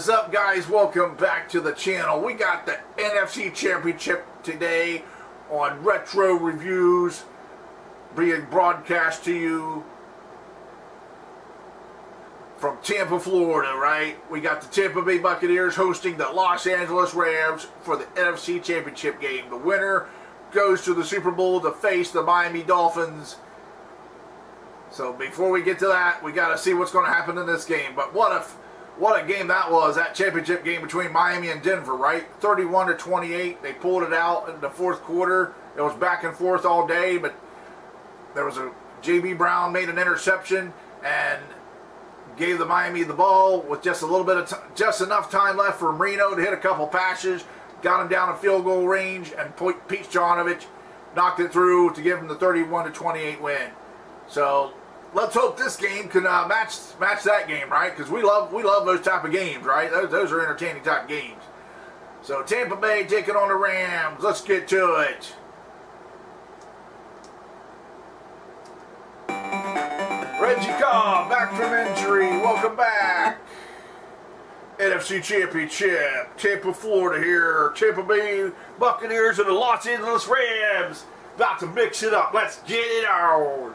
is up guys? Welcome back to the channel. We got the NFC Championship today on Retro Reviews being broadcast to you from Tampa, Florida, right? We got the Tampa Bay Buccaneers hosting the Los Angeles Rams for the NFC Championship game. The winner goes to the Super Bowl to face the Miami Dolphins. So before we get to that, we got to see what's going to happen in this game. But what if what a game that was, that championship game between Miami and Denver, right? 31 to 28. They pulled it out in the fourth quarter. It was back and forth all day, but there was a JB Brown made an interception and gave the Miami the ball with just a little bit of just enough time left for Marino to hit a couple passes, got him down in field goal range, and Pete Stoyanovich knocked it through to give him the 31 to 28 win. So let's hope this game can uh, match match that game, right? Because we love we love those type of games, right? Those, those are entertaining type games. So Tampa Bay taking on the Rams. Let's get to it. Reggie Cobb back from injury. Welcome back. NFC Championship. Tampa, Florida here. Tampa Bay Buccaneers and the Los Angeles Rams. About to mix it up. Let's get it on.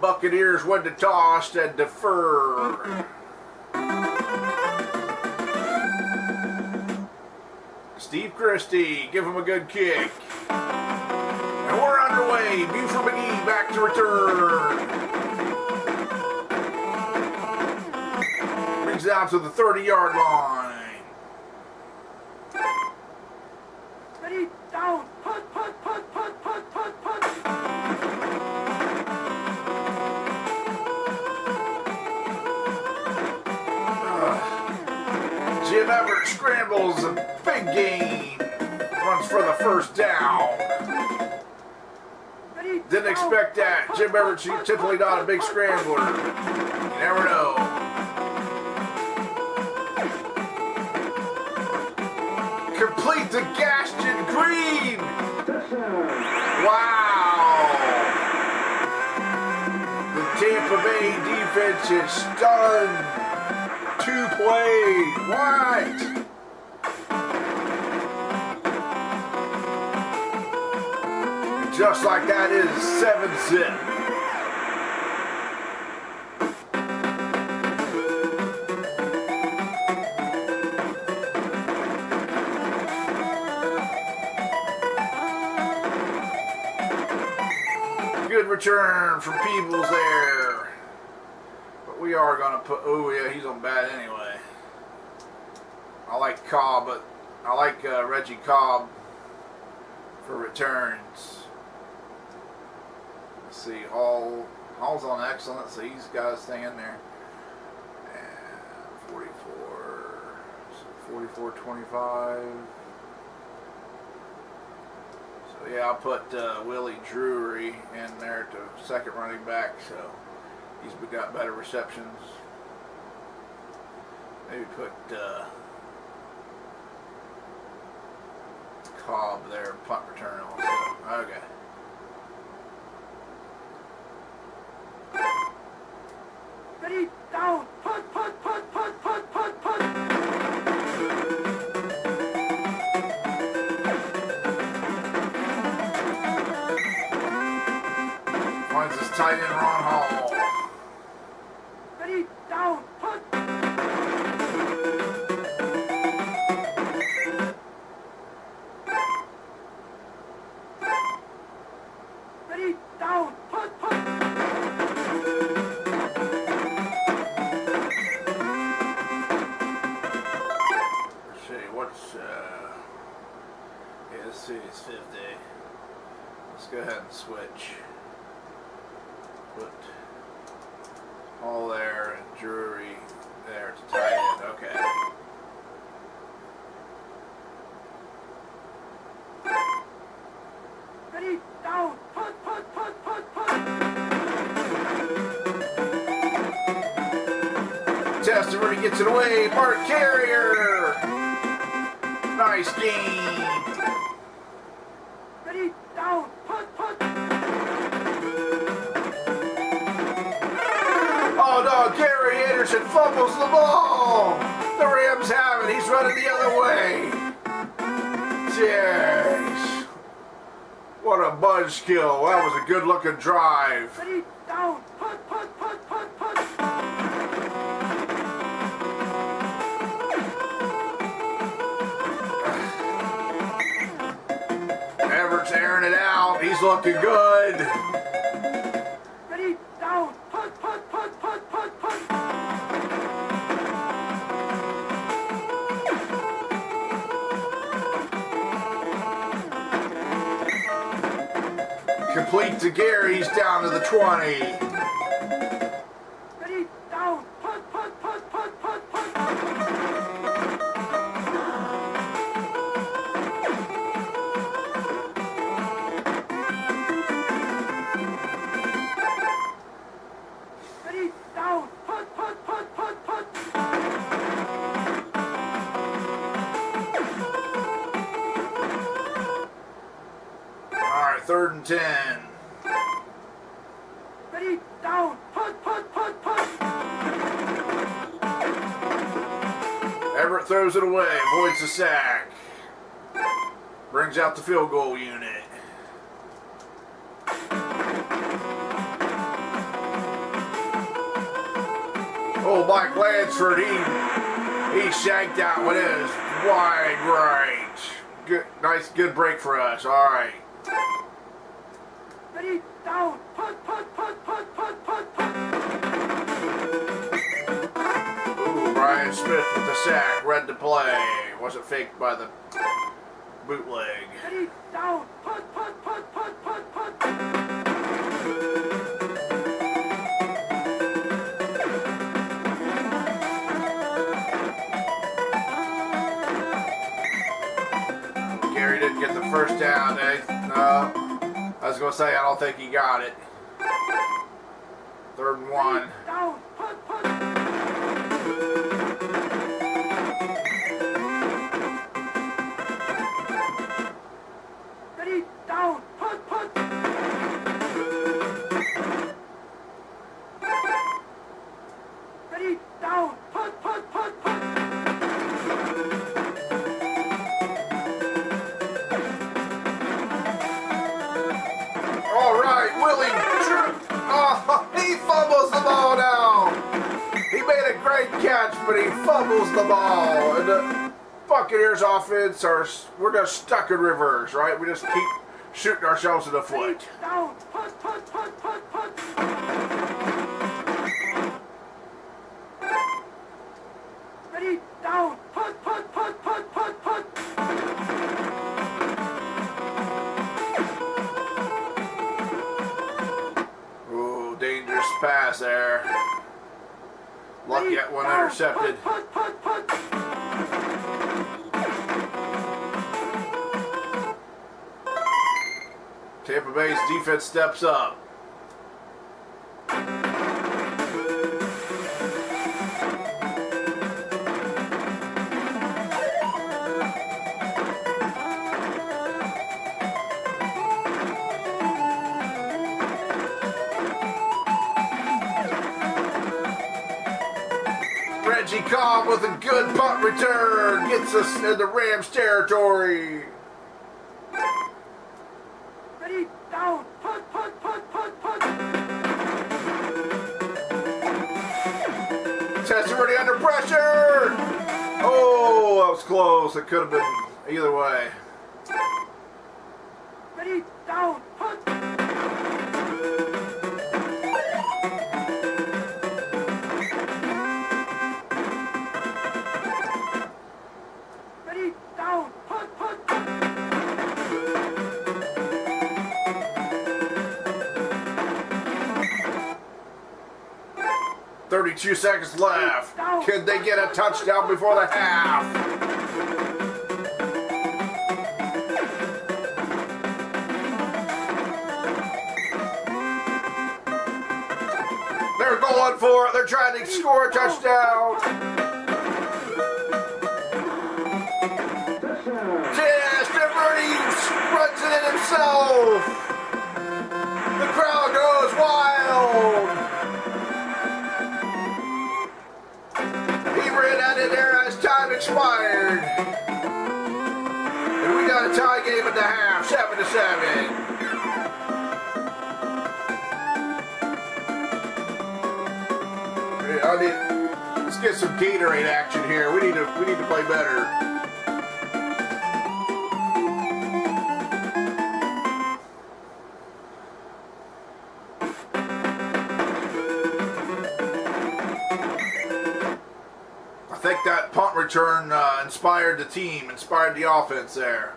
Buccaneers went to toss and defer. Steve Christie, give him a good kick. And we're underway. Buford McGee back to return. Brings out to the 30 yard line. Ready, down, Everett scrambles a big gain. Runs for the first down. Didn't expect that. Jim Everett's typically not a big scrambler. You never know. Complete to Gaston Green. Wow. The Tampa Bay defense is stunned. Plays. What? Just like that is seven zip. Good return from Peebles there. But we are going to put, oh yeah, he's on bad anyway. Like Cobb, but I like uh, Reggie Cobb for returns. Let's see, Hall, Hall's on excellent, so he's got in there. And 44, so 44, 25. So yeah, I'll put uh, Willie Drewrey in there to second running back, so he's got better receptions. Maybe put uh, Cobb there, punt return also. Okay. Forward. He gets it away. Mark Carrier. Nice game. Ready, down, put, put. Oh no, Gary Anderson fumbles the ball. The Rams have it. He's running the other way. Jeez. What a buzzkill. That was a good looking drive. Ready, down, He's looking good. Ready, down, put, put, put, put, put, put. Complete to Gary. He's down to the 20. Third and 10. Ready, down, put, put, put, put. Everett throws it away, avoids the sack. Brings out the field goal unit. Oh, Mike Lansford, he he shanked one in his wide right. Good, nice, good break for us. All right. Ready, down, put, put, put, put, put, put, put. Ooh, Brian Smith with the sack, read the play. Wasn't faked by the bootleg. Ready, down, put, put, put, put, put, put. Gary didn't get the first down. Eh? No. I was going to say, I don't think he got it. Third and one. But he fumbles the ball. And the Buccaneers offense are, we're just stuck in reverse, right? We just keep shooting ourselves in the foot. Ready, one intercepted. Tampa Bay's defense steps up. Gets us into Rams territory. Ready, down, put, put, put, put, put. Testaverde under pressure. Oh, that was close. It could have been either way. 32 seconds left. Could they get a touchdown before the half? They're going for it. They're trying to score a touchdown. Testaverde runs it in himself. The crowd goes wild. Expired. And we got a tie game at the half, seven to seven. I need, let's get some Gatorade action here. We need to we need to play better. Return uh, inspired the team, inspired the offense there.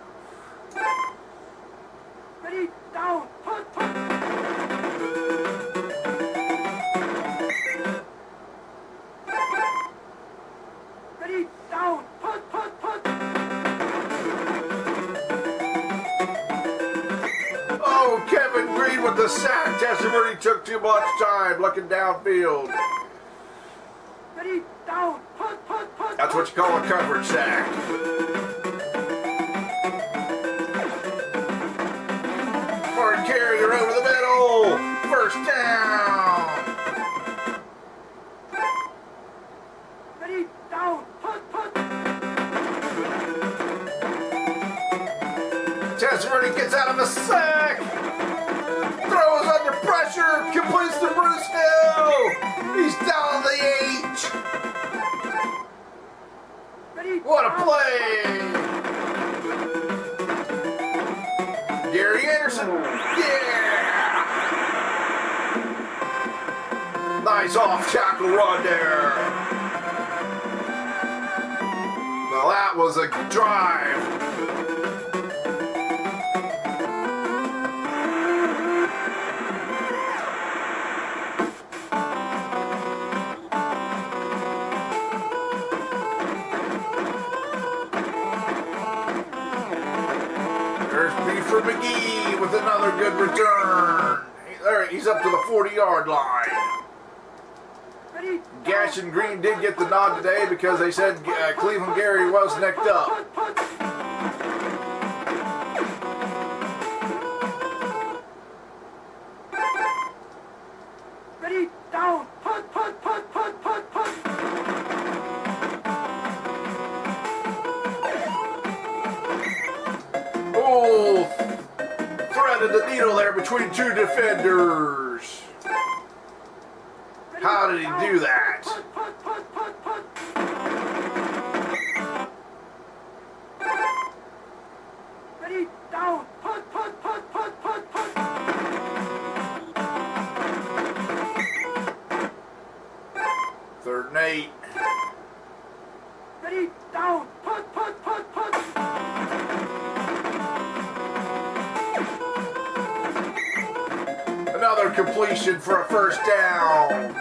Call a coverage sack. Mark Carrier over the middle. First down. Ready, down, punt, punt. Testaverde gets out of the sack. Throws under pressure. Completes to Bruce Hill. He's down the eight. What a play! Gary Anderson, yeah! Nice off tackle run there. Now that was a drive. 40-yard line. Gaston Green did get the nod today because they said uh, Cleveland Gary was necked up. Ready, down, put, put, put, put, put, put. Oh, threaded the needle there between two defenders. How did he do that? Another completion for a first down.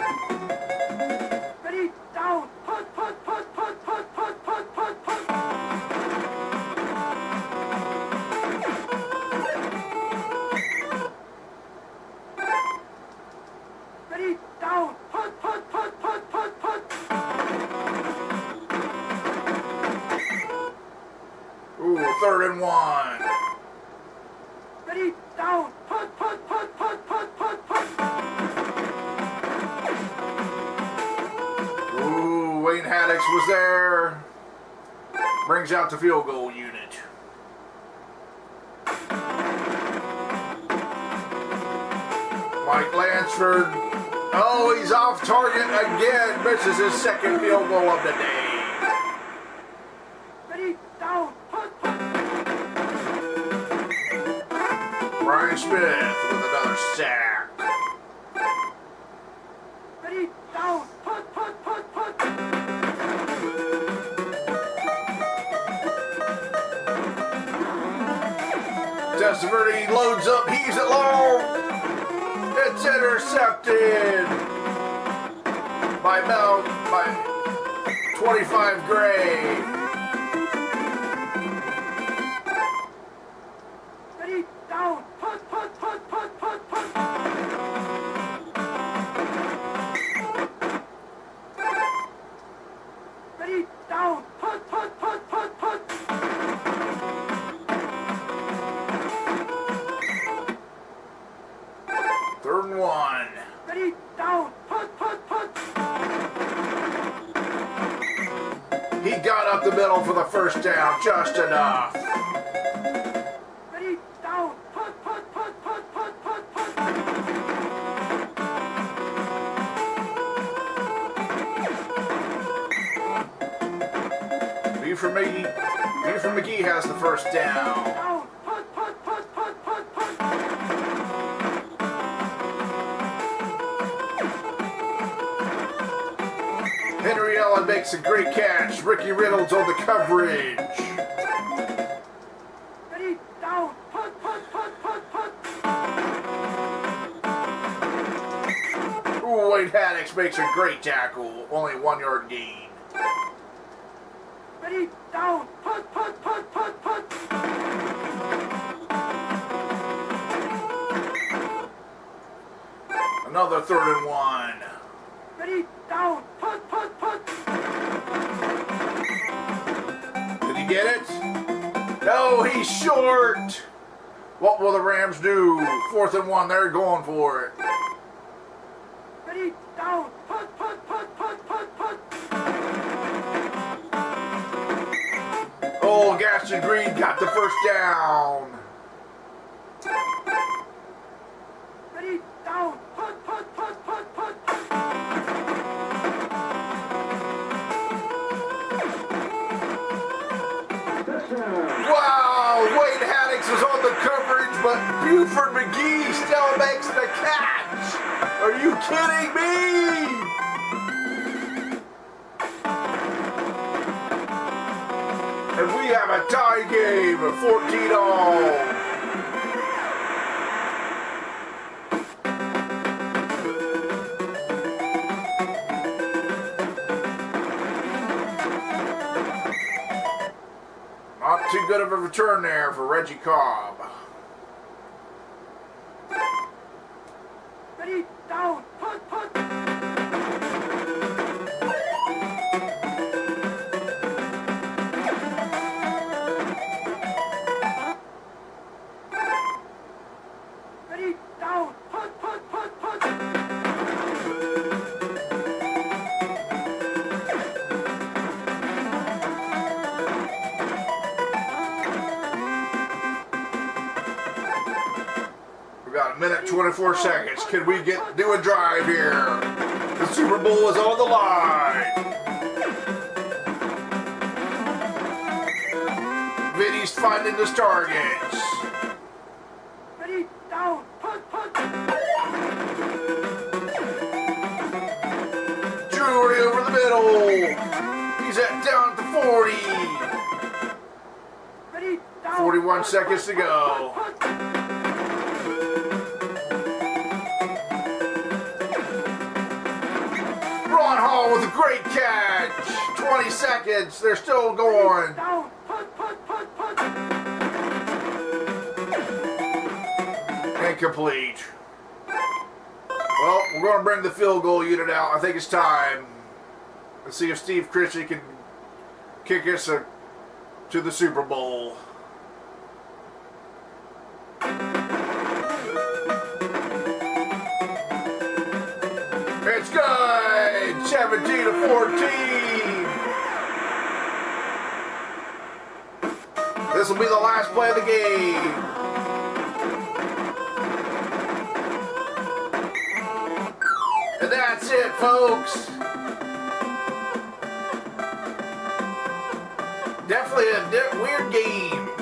Mike Lansford. Oh, he's off target again. Misses his second field goal of the day. Buford McGee, Buford McGee has the first down. Henry Ellard makes a great catch. Ricky Reynolds on the coverage. Down, put, Wayne Haddix makes a great tackle. Only one yard gain. Another third and one. Ready, down, put, put, put. Did he get it? No, he's short. What will the Rams do? Fourth and one. They're going for it. Ready, down, put, put, put, put, put, put. Oh, Gaston Green got the first down. Buford McGee still makes the catch. Are you kidding me? And we have a tie game of 14 all. Not too good of a return there for Reggie Cobb. 24 seconds. Can we get do a drive here? The Super Bowl is on the line. Vinny's finding his targets. Ready, down, put, put. Drewrey over the middle. He's at down at the 40. Ready, down. 41 put, seconds to go. Great catch. 20 seconds. They're still going. Incomplete. Well, we're going to bring the field goal unit out. I think it's time. Let's see if Steve Christie can kick us a, to the Super Bowl. This will be the last play of the game. And that's it, folks. Definitely a weird game.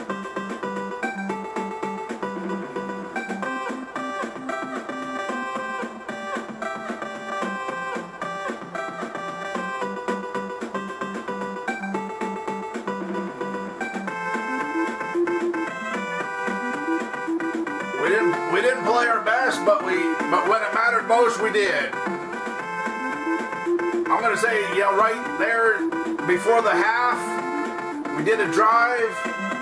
You right there before the half, we did a drive,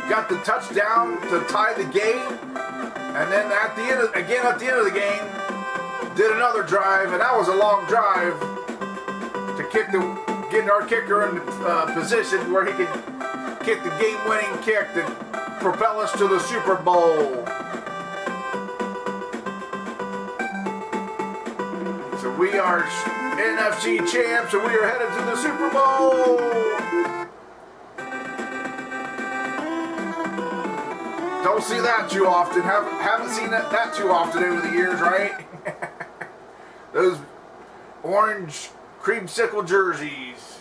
got the touchdown to tie the game, and then at the end, of, again at the end of the game, did another drive, and that was a long drive to kick the get our kicker in uh, position where he could kick the game-winning kick to propel us to the Super Bowl. So we are NFC champs, and we are headed to the Super Bowl. Don't see that too often. Have, haven't seen that, that too often over the years, right? Those orange creamsicle jerseys.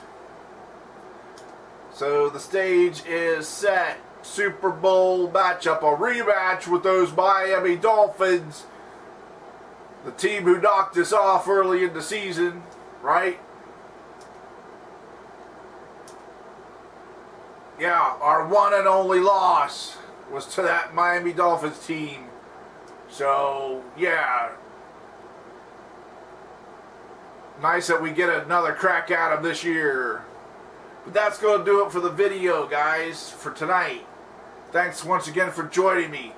So the stage is set. Super Bowl matchup, a rematch with those Miami Dolphins the team who knocked us off early in the season, right? Yeah, our one and only loss was to that Miami Dolphins team. So, yeah. Nice that we get another crack at them this year. But that's going to do it for the video, guys, for tonight. Thanks once again for joining me.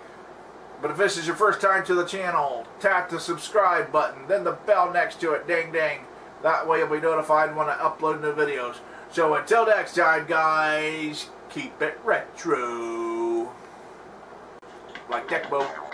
But if this is your first time to the channel, tap the subscribe button, then the bell next to it, ding ding. That way you'll be notified when I upload new videos. So until next time, guys, keep it retro. Like Tecmo.